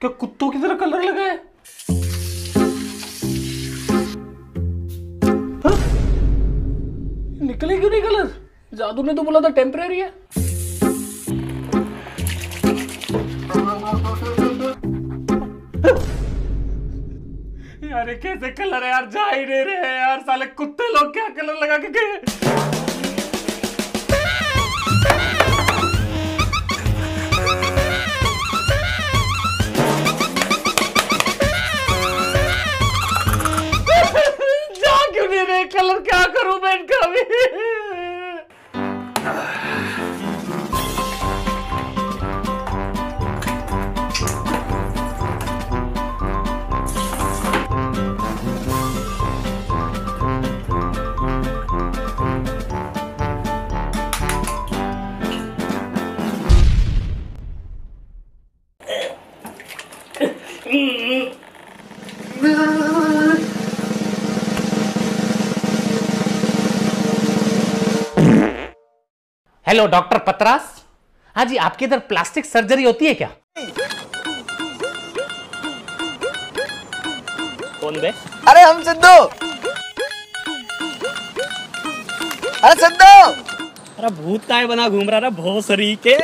क्या कुत्तों की तरह कलर लगा है? हाँ? निकले क्यों नहीं कलर? जादू ने तो बोला था टेम्परेरी है। यार कैसे कलर है यार? जा ही नहीं रहे यार, साले कुत्ते लोग क्या कलर लगा के गए क्यों कलर क्या करूँ मैं इनका भी हेलो डॉक्टर पतरास हाँ जी आपके इधर प्लास्टिक सर्जरी होती है क्या कौन बे? अरे हम सिद्धू अरे सिद्धू अरे भूत काय बना घूम रहा है? भोसरी के।